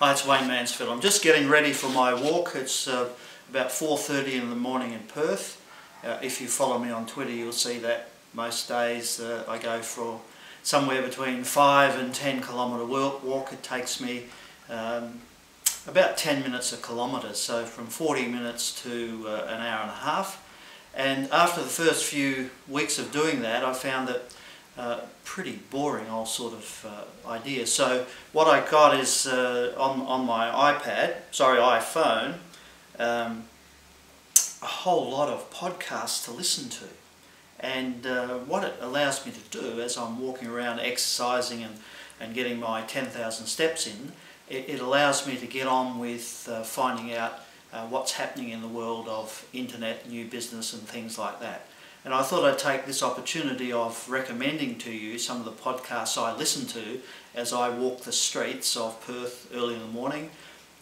Hi, it's Wayne Mansfield. I'm just getting ready for my walk. It's uh, about 4.30 in the morning in Perth. Uh, if you follow me on Twitter, you'll see that most days uh, I go for somewhere between 5 and 10 kilometre walk. It takes me um, about 10 minutes a kilometre, so from 40 minutes to uh, an hour and a half. And after the first few weeks of doing that, I found that uh, pretty boring old sort of uh, idea. So what I got is uh, on, on my iPad, sorry iPhone, um, a whole lot of podcasts to listen to. And uh, what it allows me to do as I'm walking around exercising and, and getting my 10,000 steps in, it, it, allows me to get on with uh, finding out what's happening in the world of internet, new business and things like that. And I thought I'd take this opportunity of recommending to you some of the podcasts I listen to as I walk the streets of Perth early in the morning.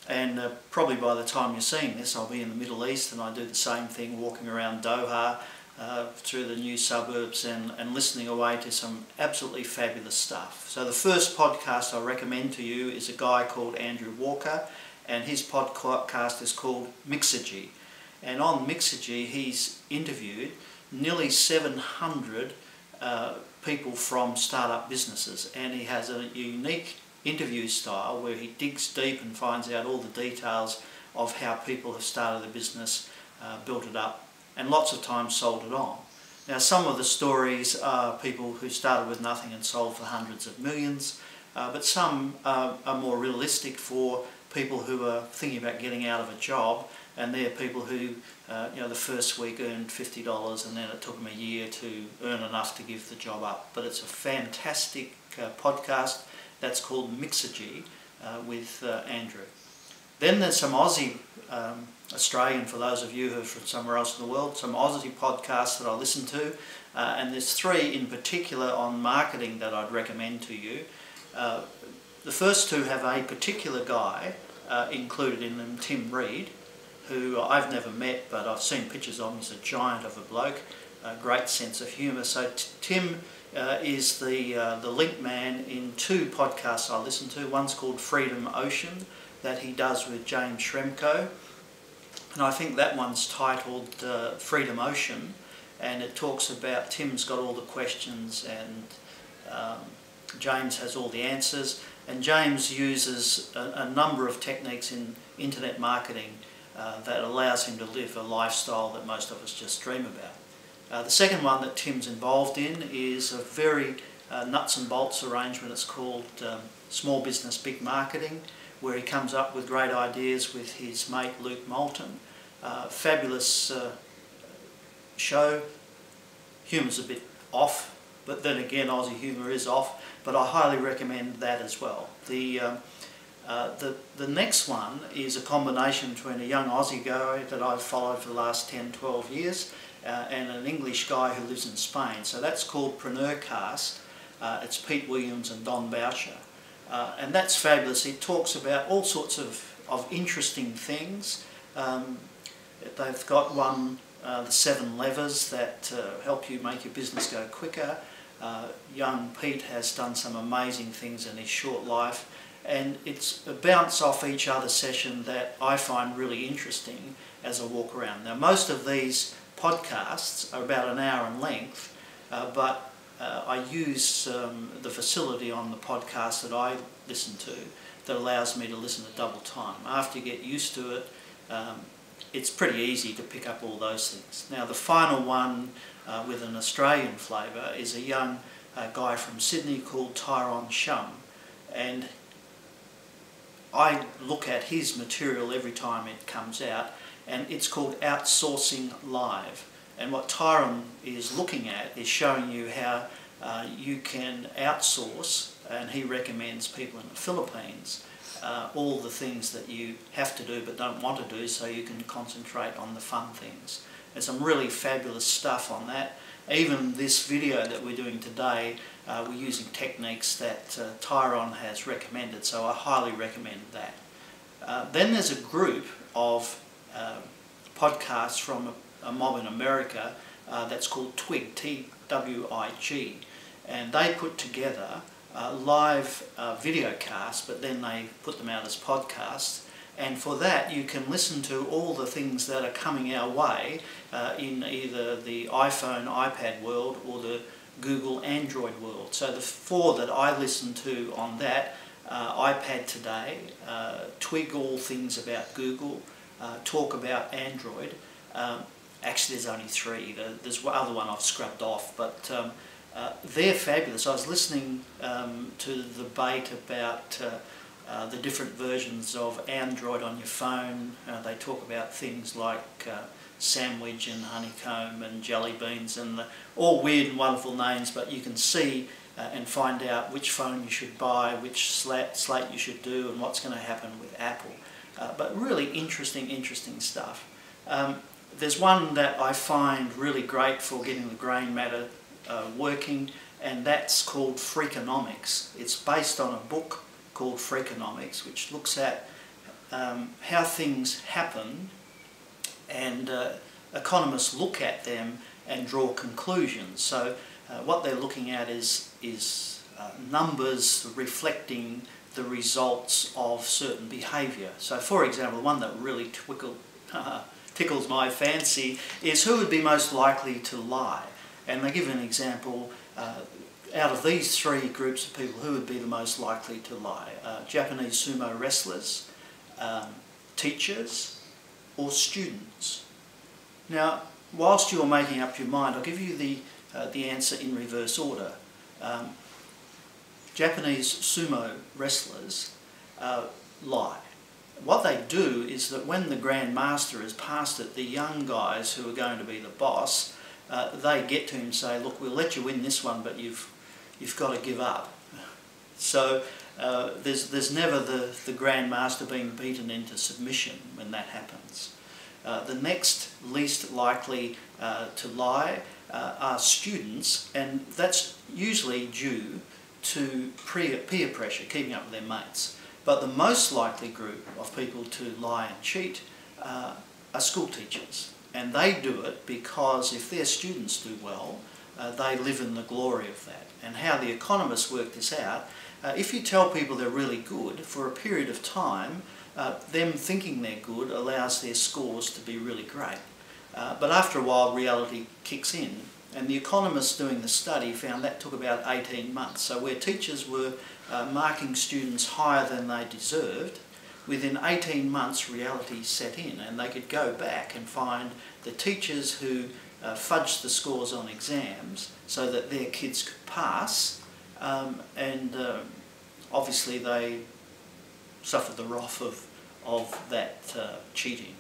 And uh, probably by the time you're seeing this, I'll be in the Middle East and I do the same thing, walking around Doha uh, through the new suburbs and, and listening away to some absolutely fabulous stuff. So the first podcast I recommend to you is a guy called Andrew Warner and his podcast is called Mixergy. And on Mixergy, he's interviewed nearly 700 uh, people from startup businesses and he has a unique interview style where he digs deep and finds out all the details of how people have started a business, uh, built it up and lots of times sold it on. Now some of the stories are people who started with nothing and sold for hundreds of millions uh, but some uh, are more realistic for people who are thinking about getting out of a job and they're people who, uh, you know, the first week earned $50 and then it took them a year to earn enough to give the job up. But it's a fantastic uh, podcast that's called Mixergy uh, with uh, Andrew. Then there's some Aussie, um, Australian for those of you who are from somewhere else in the world, some Aussie podcasts that I listen to. Uh, and there's three in particular on marketing that I'd recommend to you. Uh, the first two have a particular guy included in them, Tim Reid, who I've never met, but I've seen pictures of him. He's a giant of a bloke, a great sense of humour. So Tim uh, is the, uh, the link man in two podcasts I listen to. One's called Freedom Ocean, that he does with James Schramko, And I think that one's titled uh, Freedom Ocean, and it talks about Tim's got all the questions and um, James has all the answers. And James uses a, a number of techniques in internet marketing uh, that allows him to live a lifestyle that most of us just dream about. Uh, the second one that Tim's involved in is a very uh, nuts and bolts arrangement. It's called um, Small Business Big Marketing, where he comes up with great ideas with his mate Luke Moulton. Uh, fabulous uh, show. Humour's a bit off, but then again Aussie humour is off, but I highly recommend that as well. The um, uh, the, the next one is a combination between a young Aussie guy that I've followed for the last 10, 12 years uh, and an English guy who lives in Spain. So that's called Preneurcast. Uh, it's Pete Williams and Don Boucher. Uh, and that's fabulous. It talks about all sorts of, of interesting things. Um, they've got one, uh, the seven levers that help you make your business go quicker. young Pete has done some amazing things in his short life and it's a bounce off each other session that I find really interesting as I walk around. Now most of these podcasts are about an hour in length, uh, but uh, I use um, the facility on the podcast that I listen to that allows me to listen at double time. After you get used to it, um, it's pretty easy to pick up all those things. Now the final one uh, with an Australian flavour is a young uh, guy from Sydney called Tyrone Shum and I look at his material every time it comes out and it's called Outsourcing Live. And what Tyrone is looking at is showing you how uh, you can outsource, and he recommends people in the Philippines, uh, all the things that you have to do but don't want to do so you can concentrate on the fun things. There's some really fabulous stuff on that. Even this video that we're doing today uh, we're using techniques that uh, Tyrone has recommended, so I highly recommend that. Uh, then there's a group of uh, podcasts from a, a, mob in America uh, that's called Twig, T-W-I-G, and they put together uh, live video casts, but then they put them out as podcasts. And for that, you can listen to all the things that are coming our way uh, in either the iPhone, iPad world or the Google Android world. So the four that I listen to on that, uh, iPad Today, uh, Twig all things about Google, uh, talk about Android. Um, actually, there's only three. There's one other one I've scrubbed off, but um, uh, they're fabulous. I was listening um, to the debate about uh, the different versions of Android on your phone. Uh, they talk about things like uh, sandwich and honeycomb and jelly beans and the, all weird and wonderful names, but you can see uh, and find out which phone you should buy, which slate, slate you should do, and what's going to happen with Apple. Uh, but really interesting, interesting stuff. Um, there's one that I find really great for getting the grain matter working, and that's called Freakonomics. It's based on a book called Freakonomics, which looks at um, how things happen and uh, economists look at them and draw conclusions. So uh, what they're looking at is, is uh, numbers reflecting the results of certain behaviour. So for example, one that really twickle, tickles my fancy is who would be most likely to lie. And they give an example, uh, out of these three groups of people, who would be the most likely to lie? Uh, Japanese sumo wrestlers, um, teachers, or students? Now, whilst you're making up your mind, I'll give you the, uh, the answer in reverse order. Um, Japanese sumo wrestlers uh, lie. What they do is that when the Grand Master is past it, the young guys who are going to be the boss, uh, they get to him and say, look, we'll let you win this one, but you've, you've got to give up. So uh, there's, there's never the, the Grand Master being beaten into submission when that happens. Uh, the next least likely uh, to lie uh, are students, and that's usually due to peer pressure, keeping up with their mates. But the most likely group of people to lie and cheat uh, are school teachers. And they do it because if their students do well, uh, they live in the glory of that. And how the economists work this out, uh, if you tell people they're really good, for a period of time, uh, them thinking they're good allows their scores to be really great. Uh, but after a while, reality kicks in. And the economists doing the study found that took about 18 months. So where teachers were uh, marking students higher than they deserved, within 18 months reality set in and they could go back and find the teachers who uh, fudged the scores on exams so that their kids could pass um, and uh, obviously they suffered the wrath of, of that uh, cheating.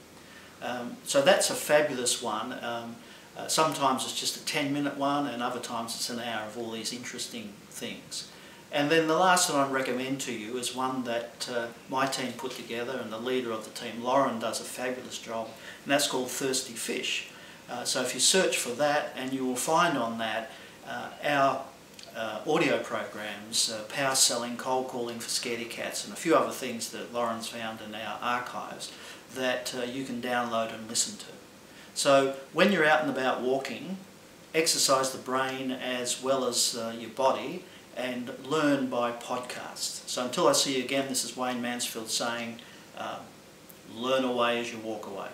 Um, so that's a fabulous one. Um, uh, sometimes it's just a 10 minute one and other times it's an hour of all these interesting things. And then the last one I'd recommend to you is one that uh, my team put together and the leader of the team, Lauren, does a fabulous job, and that's called Thirsty Fish. Uh, so if you search for that, and you will find on that uh, our uh, audio programs, uh, power selling, cold calling for scaredy cats, and a few other things that Lauren's found in our archives that uh, you can download and listen to. So when you're out and about walking, exercise the brain as well as your body, and learn by podcast. So until I see you again, this is Wayne Mansfield saying, learn away as you walk away.